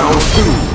Round two.